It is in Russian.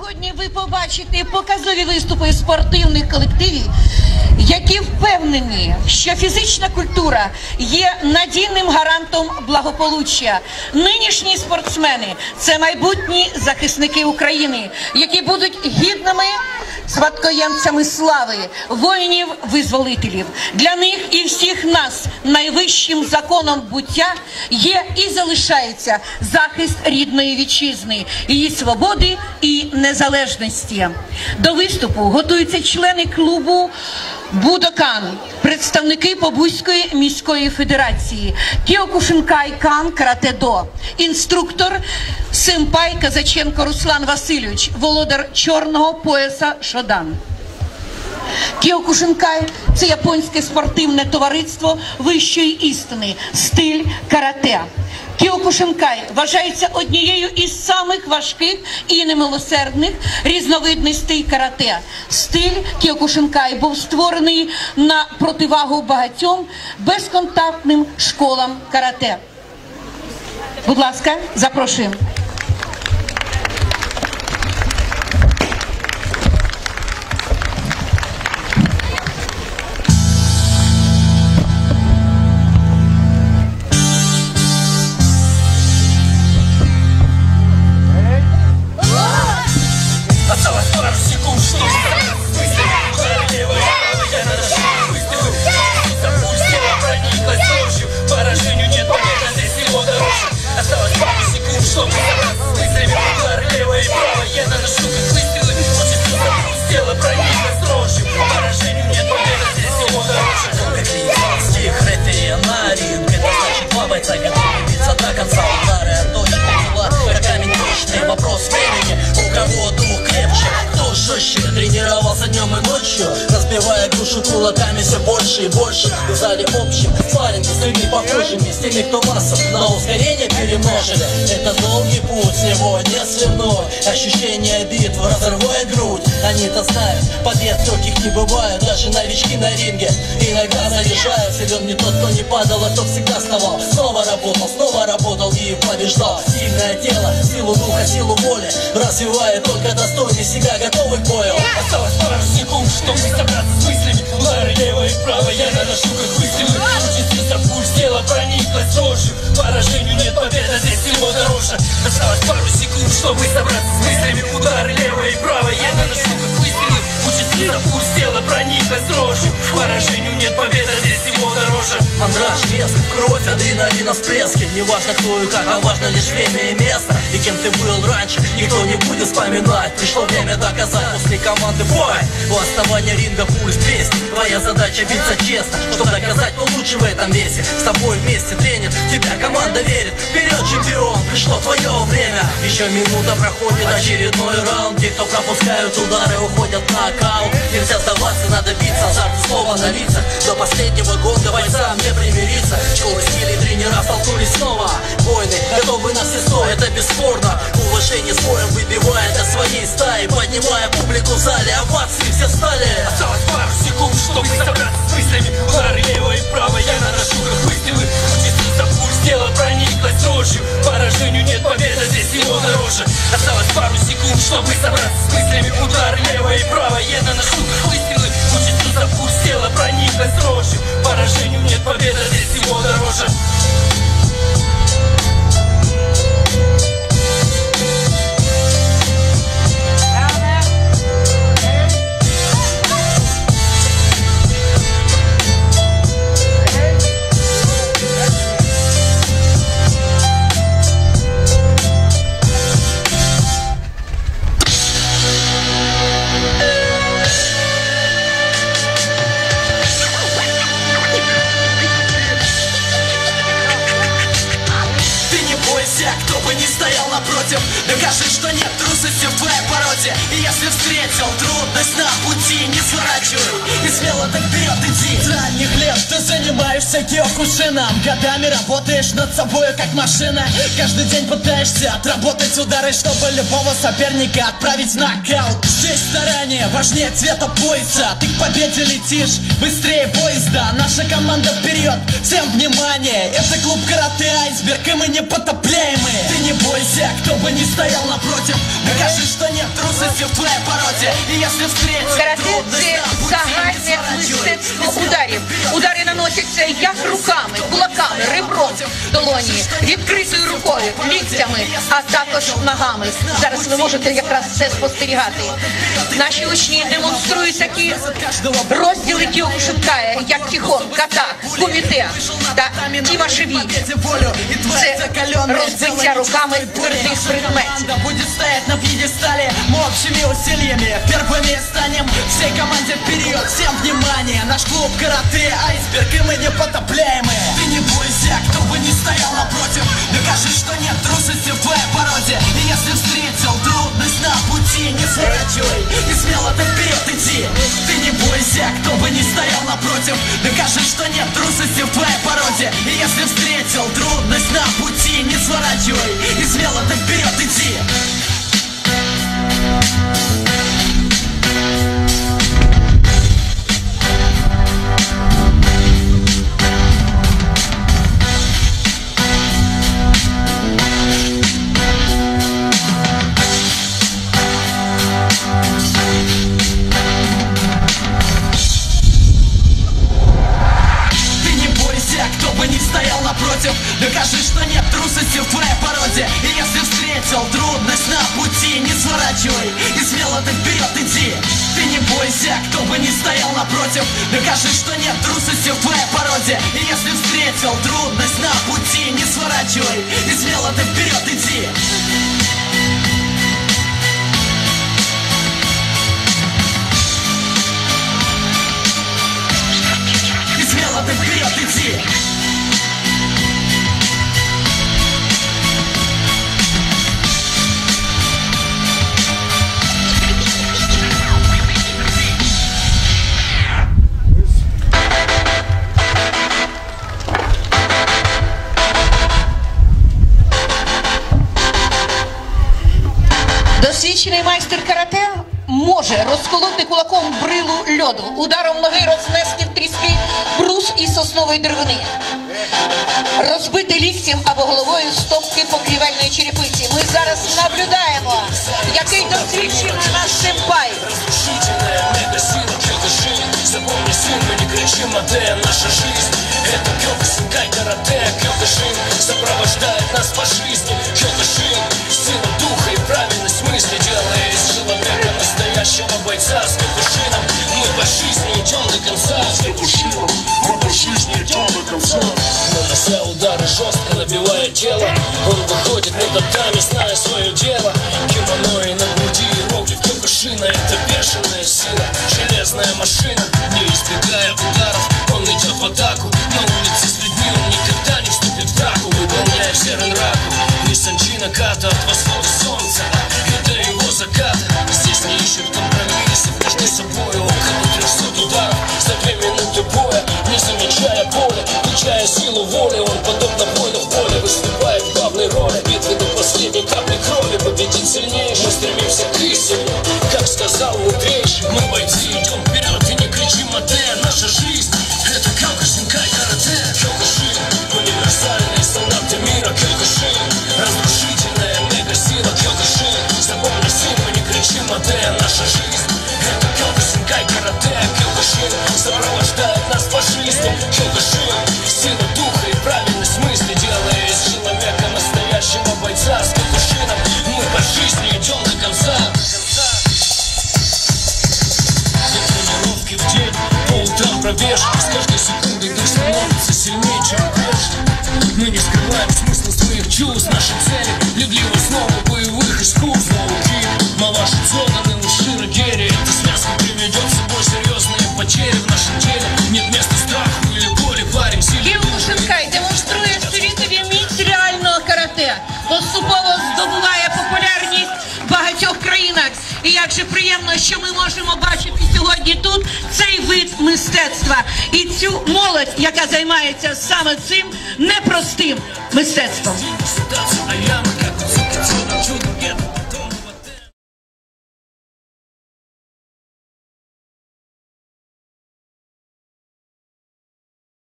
Сьогодні ви побачите показові виступи спортивних колективів, які впевнені, що фізична культура є надійним гарантом благополуччя. Нинішні спортсмени це майбутні захисники України, які будуть гідними спадкоємцями слави, воїнів-визволителів. Для них і всіх нас найвищим законом буття є і залишається захист рідної вітчизни, її свободи і незалежності. До виступу готуються члени клубу Будокан, представники Побузької міської федерації, Кіокушинкай Кан Карате-до, інструктор Семпай Казаченко Руслан Васильович, володар чорного пояса Шодан. Кіокушинкай це японське спортивне товариство вищої істини, стиль карате. Кіокушинкай вважається однією із самих важких і немилосердних різновидностей карате. Стиль Кіокушинкай був створений на противагу багатьом безконтактним школам карате. Будь ласка, запрошуємо. Больше. В зале общем спарринги с людьми похожими С теми, кто массов на ускорение перемножили Это долгий путь, с него не свернуть Ощущение битвы разрывает грудь. Они-то знают, побед легких не бывает. Даже новички на ринге иногда заряжают Силен не тот, кто не падал, а кто всегда вставал. Снова работал, снова работал и побеждал. Сильное тело, силу духа, силу воли Развивает только достойный себя, готовый к бою. Осталось пару секунд, чтобы собраться с мыслями Удары и правая, я наношу как выстрелы Участился пульс, тело прониклось дрожью. Поражению нет победы, здесь всего дороже. Осталось пару секунд, чтобы собраться с мыслями. Удары левая и правая, я наношу как выстрелы Участился пульс, тело прониклось дрожью Поражению нет победы, здесь всего дороже. Мандраж, вес, кровь, адреналина, всплески. Не важно кто и как, а важно лишь время и место. И кем ты был раньше, никто не будет вспоминать. Пришло время доказать после команды бой У основания ринга пульс 200 Твоя задача биться честно. Чтобы доказать, кто лучше в этом весе. С тобой вместе тренер, тебя команда верит. Вперед, чемпион, пришло твое время. Еще минута проходит, очередной раунд. Те, кто пропускают удары, уходят в нокаут. Нельзя сдаваться, надо биться, азарт снова на лицах. До последнего года бойцам не примириться. Школы стилей тренера столкнулись снова. Войны готовы на все сто, это бесспорно. Уважение с боем выбивает от своей стаи Поднимая публику в зале, овации все стали Осталось пару секунд, чтобы собраться с мыслями. Удары левая и правая, я наношу как выстрелы. Участился пульс, тело прониклось дрожью. Поражению нет если встретил трудность на пути Не сворачивай. И смело так вперед иди. С ранних лет ты занимаешься киокушином. Годами работаешь над собой как машина. Каждый день пытаешься отработать удары Чтобы любого соперника отправить в нокаут. Здесь старание важнее цвета пояса. Ты к победе летишь быстрее поезда. Наша команда вперед, всем внимание. Это клуб карате айсберг и мы не бойся, породе И если Карате трудность це на пути, наносяться як руками, кулаками, ребром долоні, відкритою рукою, ліктями, а також ногами. Зараз ви можете якраз це спостерігати. Наші учні демонструють такі розділи Кіокушинкая, як тіхон, ката, куміте та тівашеві. Це розбиття руками твердих предметів. Общими усилиями первыми станем Всей команде вперед, всем внимание Наш клуб карате, айсберг и мы непотопляемые Ты не бойся, кто бы ни стоял напротив. Докажи, что нет трусости в твоей породе. И если встретил трудность на пути Не сворачивай. И смело ты вперед иди. Ты не бойся, кто бы ни стоял напротив. Докажи, что нет трусости в твоей породе. И если встретил трудность на пути Не сворачивай. И смело ты вперед иди на пути Не сворачивай. И смело ты вперед иди. Ты не бойся, кто бы ни стоял напротив. Докажи, что нет трусости в твоей породе. И если встретил трудность на пути Не сворачивай. И смело ты вперед иди Досвідчений майстер карате може розколоти кулаком брилу льоду, ударом ноги рознести в тріски брус із соснової деревини, розбити ліктем або головою стопки покрівельної черепиці. Ми зараз наблюдаємо, який досвідчений наш симпай. Разрушительная мега-сила Кёкушин Запомни, сын, мы не кричим, а Д, наша жизнь Тело Он выходит на татами, зная свое дело. Кимоно и на груди руки Кёкушина это бешеная сила Железная машина, не избегая ударов. Он идет в атаку На улице с людьми он никогда не вступит в драку. Выполняя все ренраку Нисанчина Ката от восхода солнца. И до его заката Здесь не ищут компромиссов Между собой. Около 300 ударов За две минуты боя Не замечая боли Включая силу що ми можемо бачити сьогодні тут цей вид мистецтва і цю молодь, яка займається саме цим непростим мистецтвом.